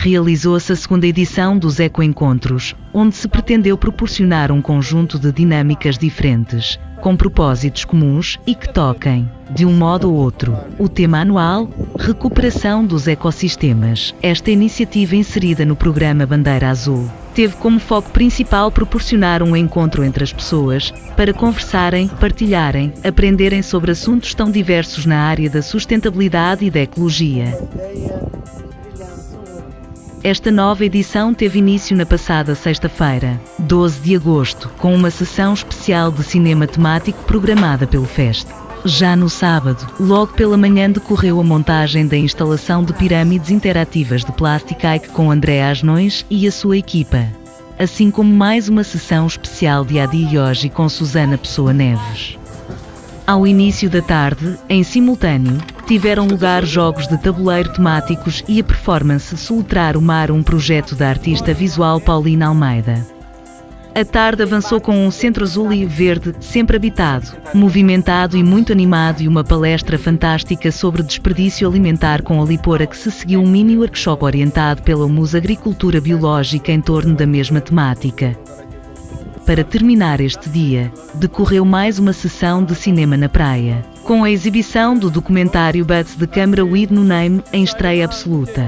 realizou-se a segunda edição dos Ecoencontros, onde se pretendeu proporcionar um conjunto de dinâmicas diferentes, com propósitos comuns e que toquem, de um modo ou outro, o tema anual, recuperação dos ecossistemas. Esta iniciativa inserida no programa Bandeira Azul teve como foco principal proporcionar um encontro entre as pessoas para conversarem, partilharem, aprenderem sobre assuntos tão diversos na área da sustentabilidade e da ecologia. Esta nova edição teve início na passada sexta-feira, 12 de agosto, com uma sessão especial de cinema temático programada pelo FEST. Já no sábado, logo pela manhã decorreu a montagem da instalação de pirâmides interativas de Plasticike com André Asnões e a sua equipa, assim como mais uma sessão especial de Adi Yogi com Susana Pessoa Neves. Ao início da tarde, em simultâneo, tiveram lugar jogos de tabuleiro temáticos e a performance Soletrar o Mar, um projeto da artista visual Paulina Almeida. A tarde avançou com um centro azul e verde, sempre habitado, movimentado e muito animado e uma palestra fantástica sobre desperdício alimentar com a Lipora que se seguiu um mini workshop orientado pela MUS Agricultura Biológica em torno da mesma temática. Para terminar este dia, decorreu mais uma sessão de cinema na praia, com a exibição do documentário Bats de Câmara With No Name em estreia absoluta.